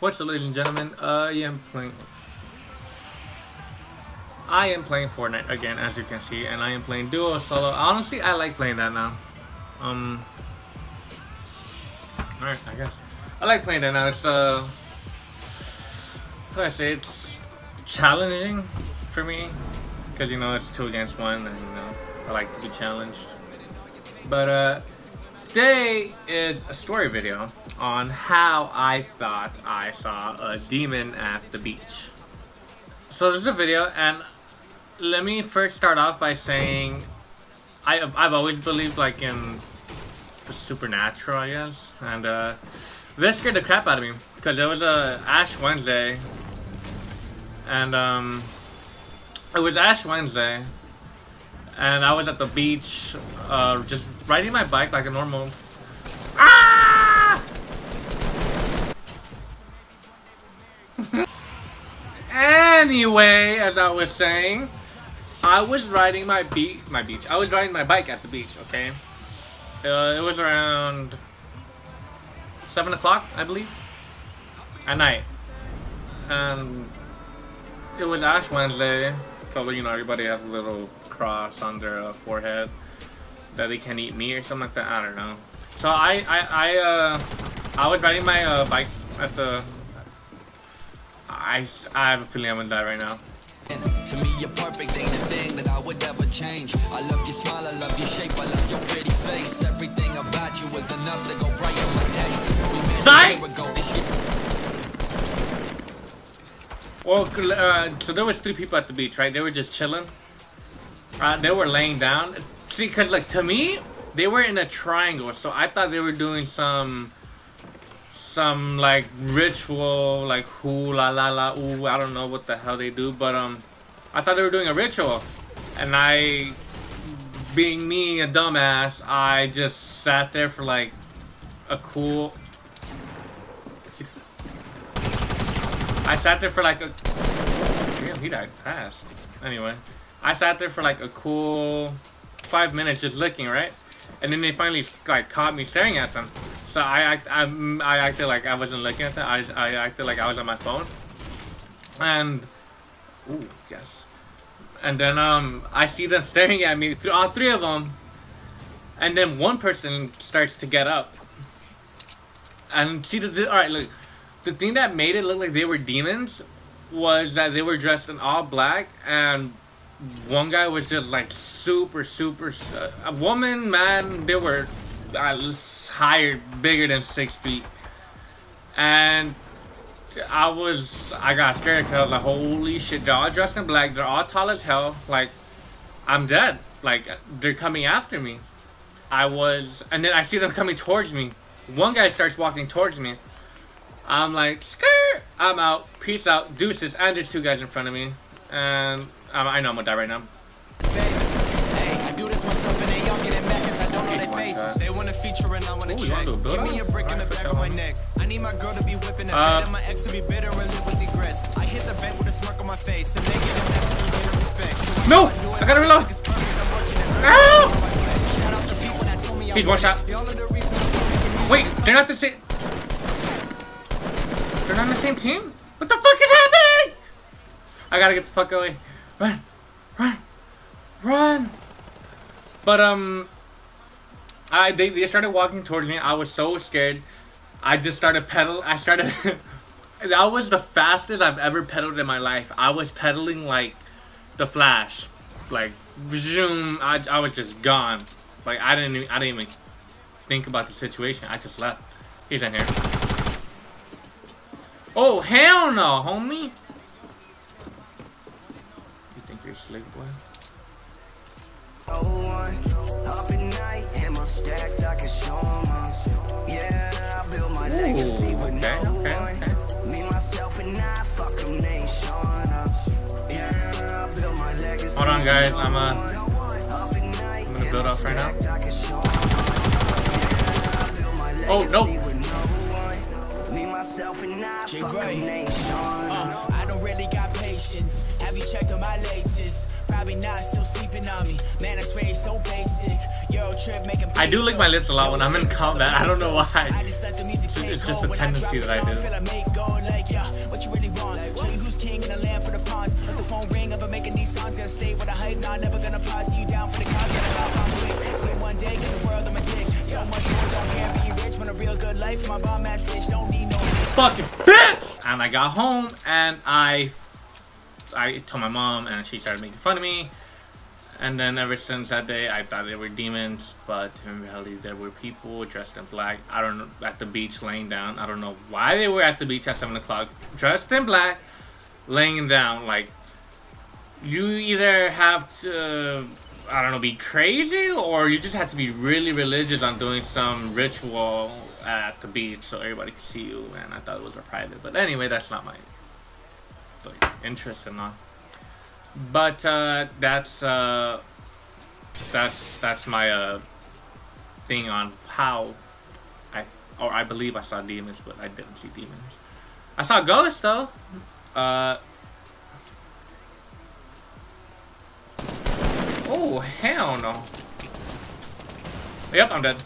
What's up, ladies and gentlemen? I am playing. I am playing Fortnite again, as you can see, and I am playing duo solo. Honestly, I like playing that now. Um. Alright, I guess. I like playing that now. It's, uh. How do I say? It's challenging for me. Because, you know, it's two against one, and, you know, I like to be challenged. But, uh. Today is a story video on how I thought I saw a demon at the beach. So this is a video, and let me first start off by saying I, I've always believed like in the supernatural, I guess, and uh, this scared the crap out of me because it was a Ash Wednesday, and um, it was Ash Wednesday, and I was at the beach, uh, just riding my bike like a normal. Ah! anyway, as I was saying, I was riding my beach, my beach. I was riding my bike at the beach. Okay, uh, it was around seven o'clock, I believe, at night, and it was Ash Wednesday. So you know, everybody has a little cross on their uh, forehead that they can eat me or something like that. I don't know. So I, I, I, uh, I was riding my uh, bike at the. I, I have a feeling I'm gonna die right now. To me, you're perfect, ain't a thing that I would ever change. I love your smile, I love your shape, I love your pretty face. Everything about you was enough to go brighten my day. We met a ago, this. Well, uh, so there was three people at the beach, right? They were just chilling. Uh, they were laying down. See, because, like, to me, they were in a triangle. So I thought they were doing some, some, like, ritual, like, who, la, la, la, ooh. I don't know what the hell they do. But, um, I thought they were doing a ritual. And I, being me, a dumbass, I just sat there for, like, a cool... I sat there for, like, a... Damn, he died fast. Anyway. I sat there for like a cool five minutes just looking, right? And then they finally like caught me staring at them. So I act, I, I acted like I wasn't looking at them. I, I acted like I was on my phone. And, ooh, yes. And then um, I see them staring at me, all three of them. And then one person starts to get up. And see the, the all right, look, the thing that made it look like they were demons was that they were dressed in all black and one guy was just like super super uh, a woman man they were uh, higher bigger than six feet. And i was i got scared because i was like holy shit they're all dressed in black they're all tall as hell like i'm dead like they're coming after me. I was and then i see them coming towards me. One guy starts walking towards me. I'm like skirt! I'm out. Peace out. Deuces. And there's two guys in front of me and um, I know I'm gonna die right now. Hey, I do this myself and they all getting mad cause I don't know their faces. They wanna feature and I wanna Ooh, check. wanna do a build Give me a up? brick in the back of my neck. I need my girl to be whipping the Uh, and my ex to be bitter and live with regrets. I hit the bank with a smirk on my face and they get it back with some greater respect. No! I gotta reload. like it's perfect, I'm working it Ow! Shout out to people that told me I He's one shot. Y'all are the reason I'm still making music. Wait, they're not the same. They're not on the same team? What the fuck is happening? I gotta get the fuck away. Run, run, run. But um, I they, they started walking towards me. I was so scared. I just started pedal. I started. that was the fastest I've ever pedaled in my life. I was pedaling like the Flash, like zoom. I I was just gone. Like I didn't even, I didn't even think about the situation. I just left. He's in here. Oh hell no, homie! You think you're slick, boy? Up at night, ammo stacked, I can show 'em up. Yeah, I built my legacy with no okay, okay, okay. Me, myself, and I, fuck 'em, they ain't showing up. Yeah, I built my legacy. Hold on, guys. I'm uh, Up at night, I'm gonna build ammo up right now. stacked, I can show 'em up. Yeah, I built my Oh, no. legacy with. Me, myself and I Jay fuck Gray. a nation. I don't really got patience. Have you checked on my latest? Probably not, still sleeping on me. Man, I swear so basic. Euro trip making I do lick my lips a lot when I'm in combat. I don't know why. I just let the music take It's just a tendency that I do. Feel I make gold like, yeah, what you really want? Show you who's king in the land for the pawns. Let the phone ring up and making these songs. Gonna stay with a hype, now never gonna pause. You down for the cause, gonna hop on quick. See one day, get the world on my dick. So much more, don't care being rich. Want a real good life, my bomb ass bitch, don't need no fucking bitch! And I got home and I I told my mom and she started making fun of me. And then ever since that day, I thought they were demons, but in reality, there were people dressed in black. I don't know, at the beach laying down. I don't know why they were at the beach at 7 o'clock, dressed in black, laying down. Like, you either have to, I don't know, be crazy, or you just have to be really religious on doing some ritual at the beach so everybody could see you. And I thought it was a private. But anyway, that's not my like, interest in all. But uh, that's uh, that's that's my uh, thing on how I or I believe I saw demons, but I didn't see demons. I saw ghosts though. Uh, oh hell no! Yep, I'm dead.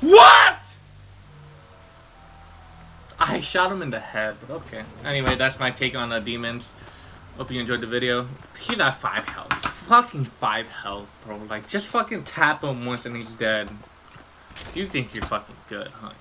What? I shot him in the head, but okay. Anyway, that's my take on the demons. Hope you enjoyed the video. He's at 5 health. Fucking 5 health, bro. Like, just fucking tap him once and he's dead. You think you're fucking good, huh?